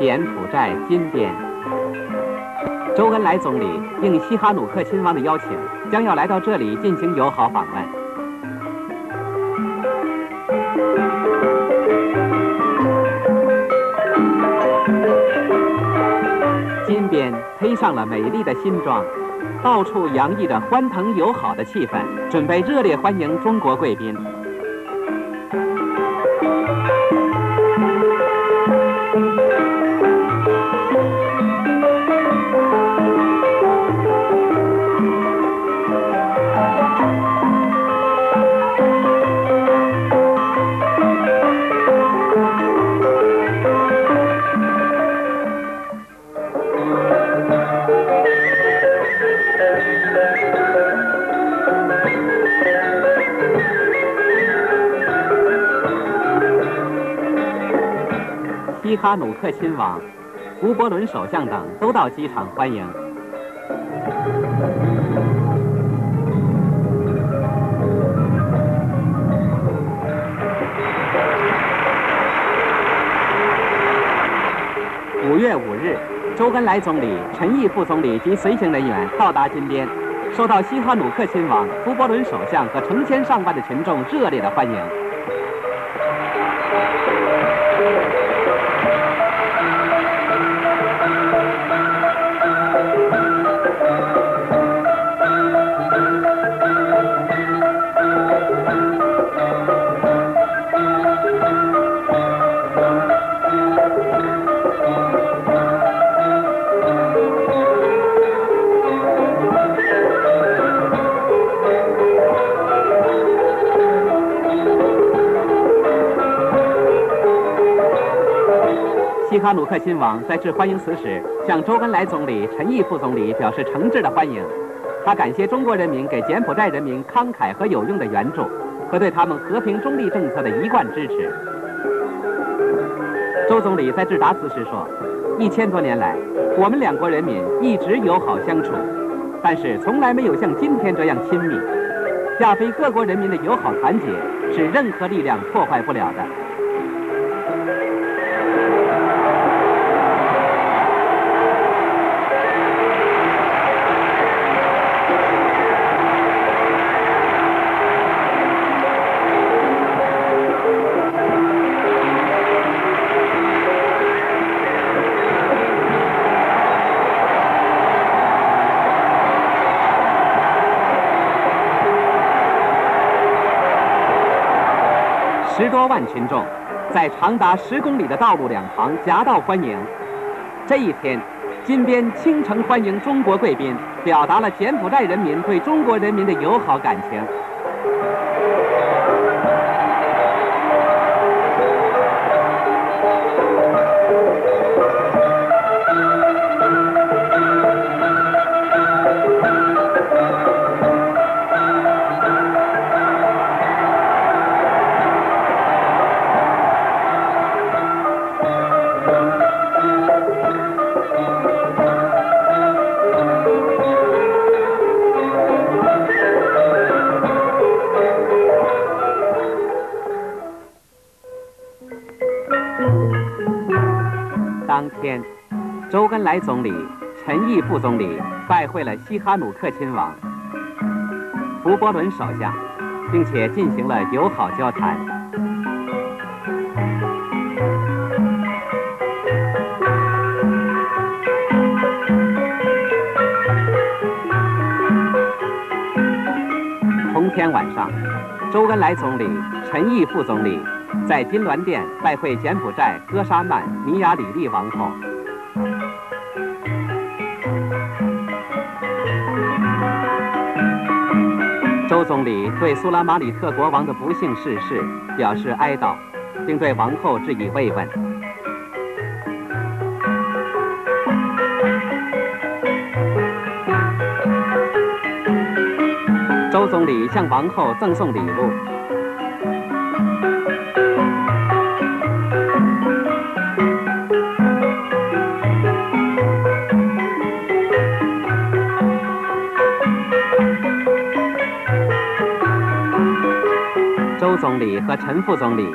柬埔寨金边，周恩来总理应西哈努克亲王的邀请，将要来到这里进行友好访问。金边披上了美丽的新装，到处洋溢着欢腾友好的气氛，准备热烈欢迎中国贵宾。西哈努克亲王、吴伯伦首相等都到机场欢迎。五月五日，周恩来总理、陈毅副总理及随行人员到达金边，受到西哈努克亲王、吴伯伦首相和成千上万的群众热烈的欢迎。哈努克亲王在致欢迎词时，向周恩来总理、陈毅副总理表示诚挚的欢迎。他感谢中国人民给柬埔寨人民慷慨和有用的援助，和对他们和平中立政策的一贯支持。周总理在致答词时说：“一千多年来，我们两国人民一直友好相处，但是从来没有像今天这样亲密。亚非各国人民的友好团结是任何力量破坏不了的。”十多万群众在长达十公里的道路两旁夹道欢迎。这一天，金边倾城欢迎中国贵宾，表达了柬埔寨人民对中国人民的友好感情。天，周恩来总理、陈毅副总理拜会了西哈努克亲王、福伯伦首相，并且进行了友好交谈。同天晚上，周恩来总理、陈毅副总理在金銮殿拜会柬埔寨哥沙曼尼亚里利王后。周总理对苏拉马里特国王的不幸逝世表示哀悼，并对王后致以慰问。周总理向王后赠送礼物。和陈副总理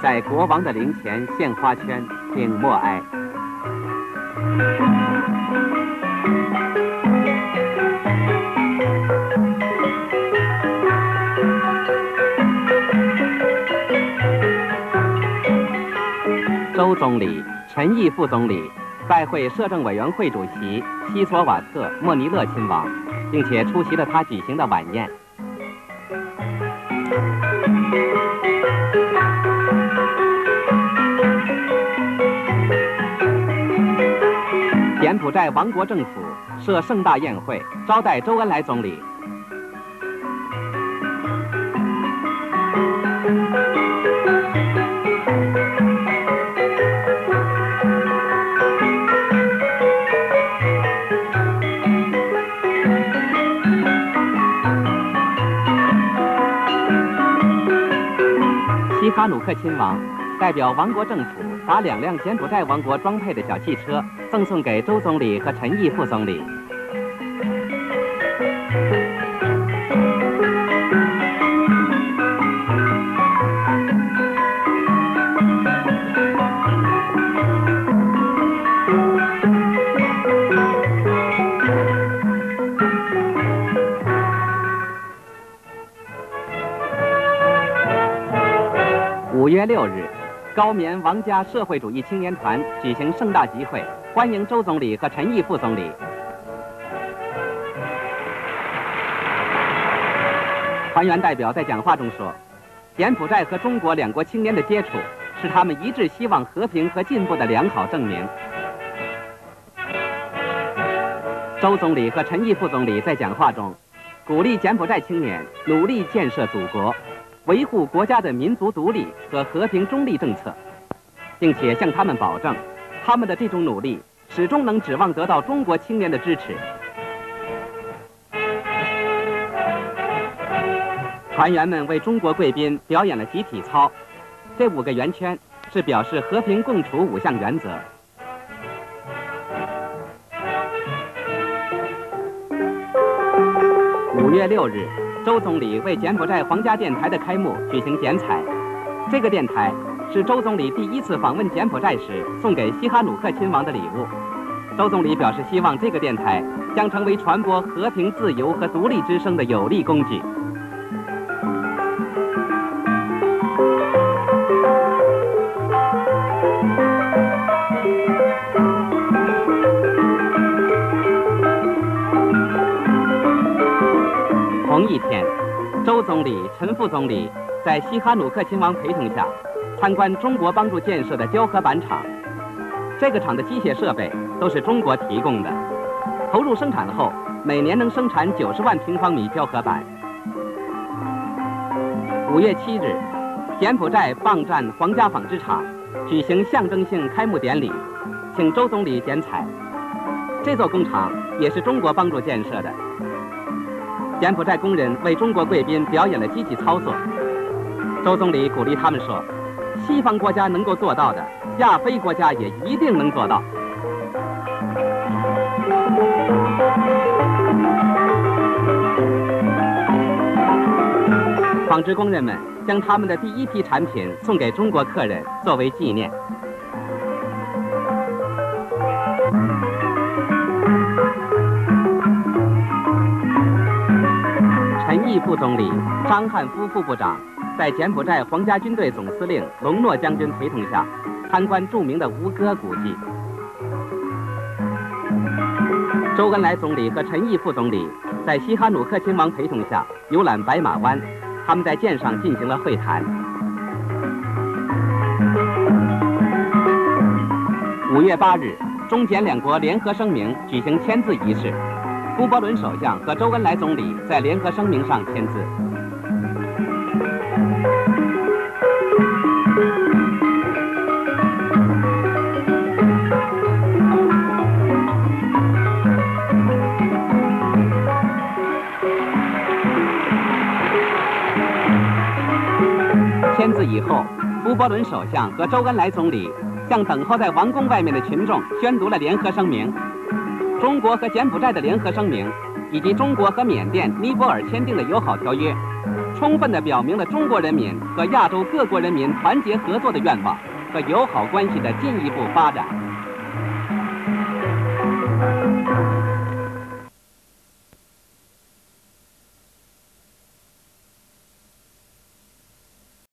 在国王的灵前献花圈并默哀。周总理、陈毅副总理拜会摄政委员会主席西索瓦特·莫尼勒亲王，并且出席了他举行的晚宴。柬埔寨王国政府设盛大宴会，招待周恩来总理。西哈努克亲王代表王国政府，把两辆柬埔寨王国装配的小汽车赠送给周总理和陈毅副总理。五月六日，高棉王家社会主义青年团举行盛大集会，欢迎周总理和陈毅副总理。团员代表在讲话中说：“柬埔寨和中国两国青年的接触，是他们一致希望和平和进步的良好证明。”周总理和陈毅副总理在讲话中，鼓励柬埔寨青年努力建设祖国。维护国家的民族独立和和平中立政策，并且向他们保证，他们的这种努力始终能指望得到中国青年的支持。团员们为中国贵宾表演了集体操，这五个圆圈是表示和平共处五项原则。五月六日。周总理为柬埔寨皇家电台的开幕举行剪彩。这个电台是周总理第一次访问柬埔寨时送给西哈努克亲王的礼物。周总理表示，希望这个电台将成为传播和平、自由和独立之声的有力工具。总理、陈副总理在西哈努克亲王陪同下，参观中国帮助建设的胶合板厂。这个厂的机械设备都是中国提供的，投入生产后，每年能生产九十万平方米胶合板。五月七日，柬埔寨棒站皇家纺织厂举行象征性开幕典礼，请周总理剪彩。这座工厂也是中国帮助建设的。柬埔寨工人为中国贵宾表演了机器操作。周总理鼓励他们说：“西方国家能够做到的，亚非国家也一定能做到。”纺织工人们将他们的第一批产品送给中国客人，作为纪念。副总理张汉夫副部长在柬埔寨皇家军队总司令隆诺将军陪同下，参观著名的吴哥古迹。周恩来总理和陈毅副总理在西哈努克亲王陪同下游览白马湾，他们在舰上进行了会谈。五月八日，中柬两国联合声明举行签字仪式。胡伯伦首相和周恩来总理在联合声明上签字。签字以后，胡伯伦首相和周恩来总理向等候在王宫外面的群众宣读了联合声明。中国和柬埔寨的联合声明，以及中国和缅甸、尼泊尔签订的友好条约，充分地表明了中国人民和亚洲各国人民团结合作的愿望和友好关系的进一步发展。